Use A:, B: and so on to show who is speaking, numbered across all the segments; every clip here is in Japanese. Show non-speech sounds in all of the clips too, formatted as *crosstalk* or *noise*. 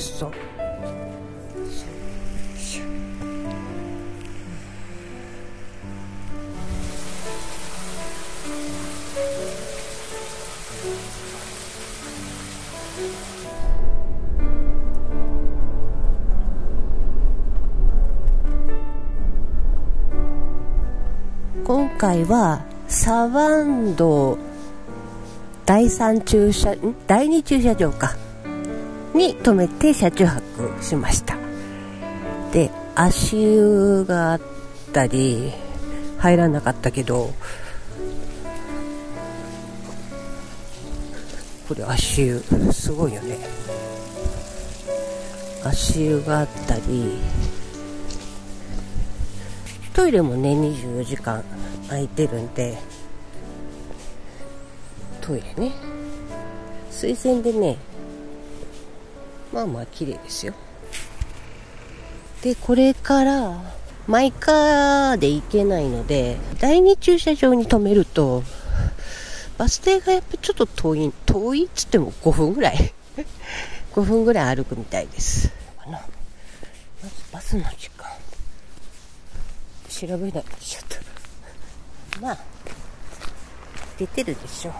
A: しそう今回はサワンド第3駐車第2駐車場か。に止めて車中泊しました。で足湯があったり入らなかったけどこれ足湯すごいよね。足湯があったりトイレもね24時間空いてるんでトイレね。水洗でねまあまあ綺麗ですよ。でこれからマイカーで行けないので第2駐車場に止めるとバス停がやっぱちょっと遠い遠いっつっても5分ぐらい *laughs* 5分ぐらい歩くみたいです。かなまずバスの時間。調べないとちょっと。まあ出てるでしょ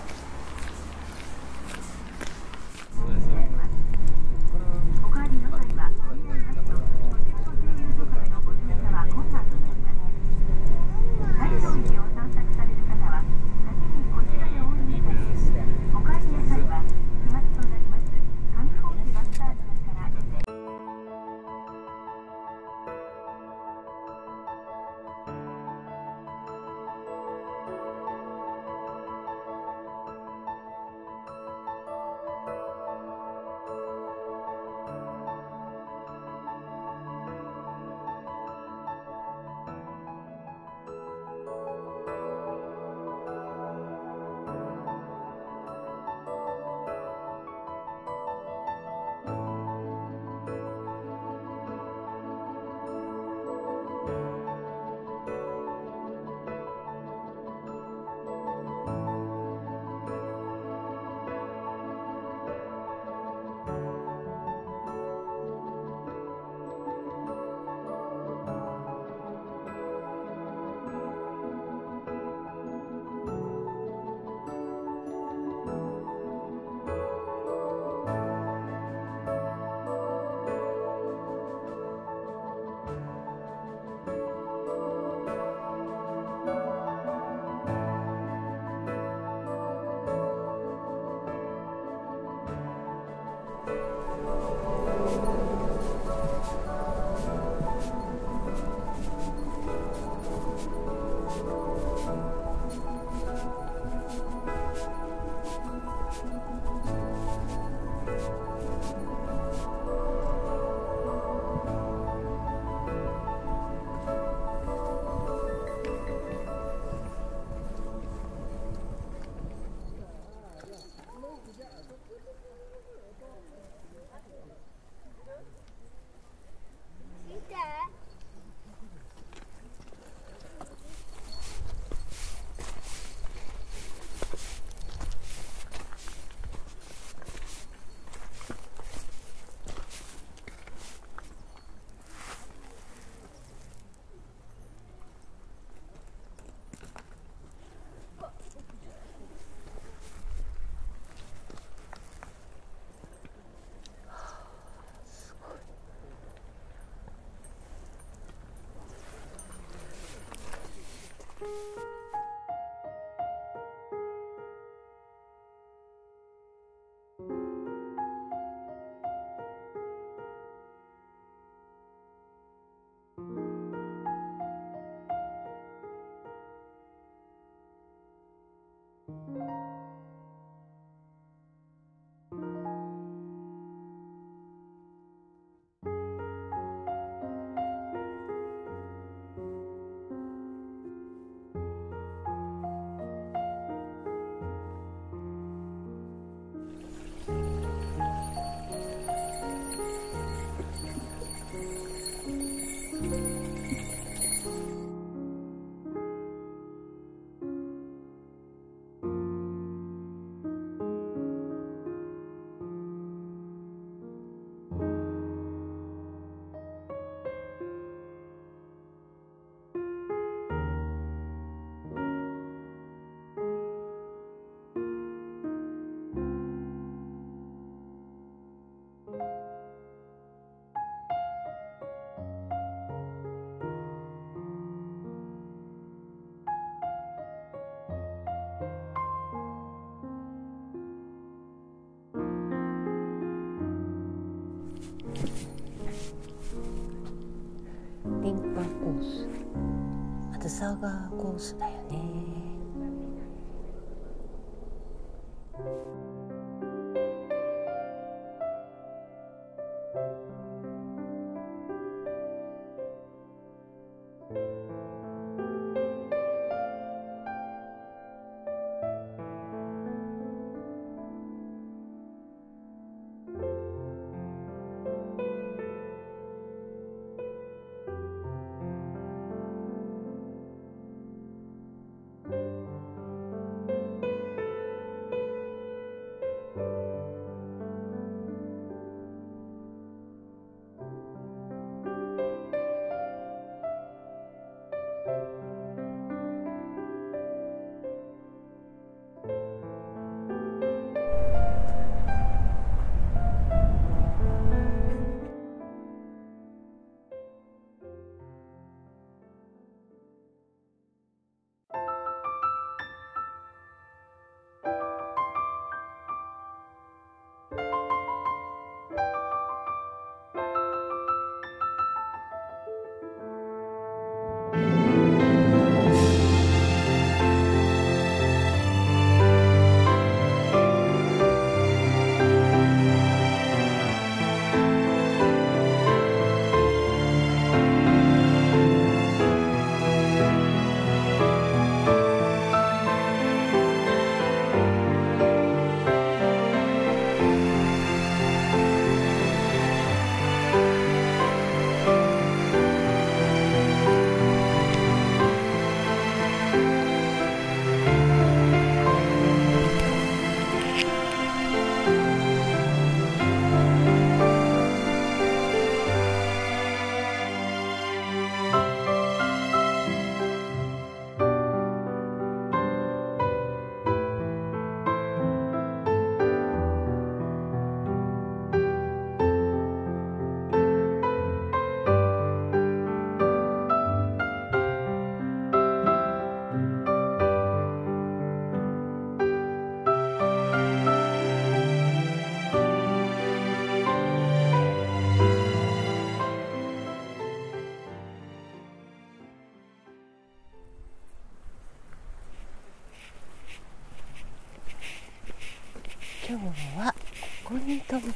B: 厚さがコースだよね。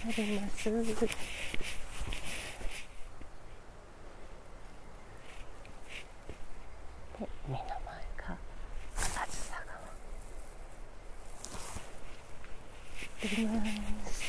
B: おります。で目の前がます。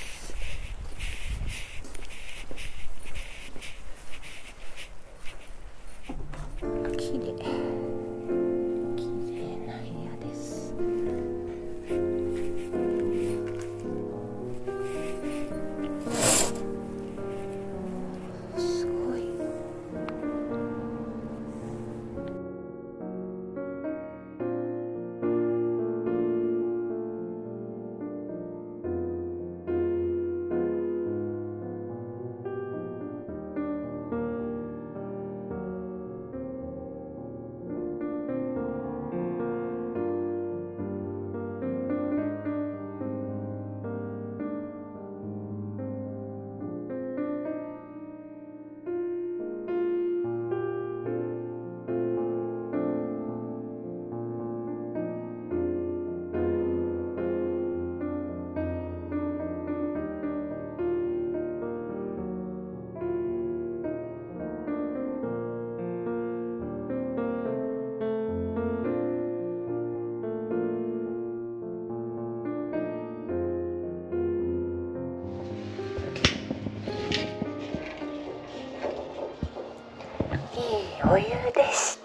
B: 余裕でし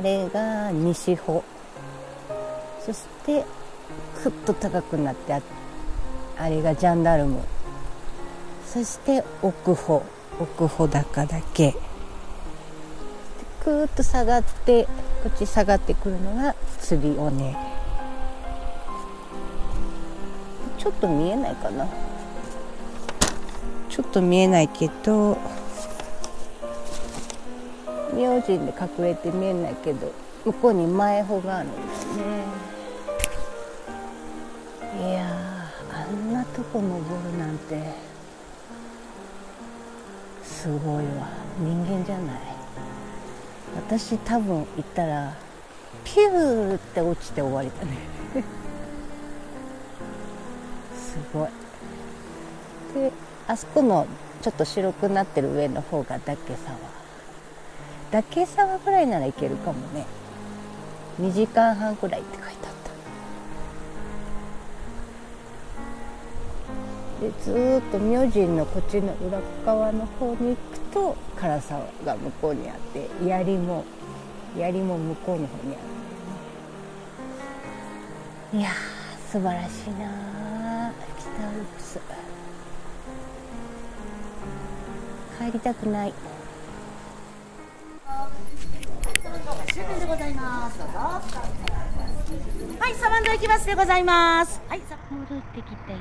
B: あれが西穂。そしてくっと高くなってああれがジャンダルム。そして奥穂。奥穂高だけ。くーっと下がってこっち下がってくるのが釣り尾根。ちょっと見えないかな。ちょっと見えないけど明神で隠れて見えないけど向こうに前穂があるんだよね。いやあんなとこ登るなんてすごいわ。人間じゃない。私多分行ったらピューって落ちて終わりだね。*laughs* すごい。であそこのちょっと白くなってる上の方が岳沢岳沢ぐらいならいけるかもね。2時間半くらいって書いてあった。でずっと明神のこっちの裏側の方に行くと唐沢が向こうにあって槍も槍も向こうの方にある。いやー素晴らしいな北アルプス。帰りたくない。
C: 終点でございます。どうぞ。はい、サバンド行きますでございます。はい、サ
B: 戻ってきたよ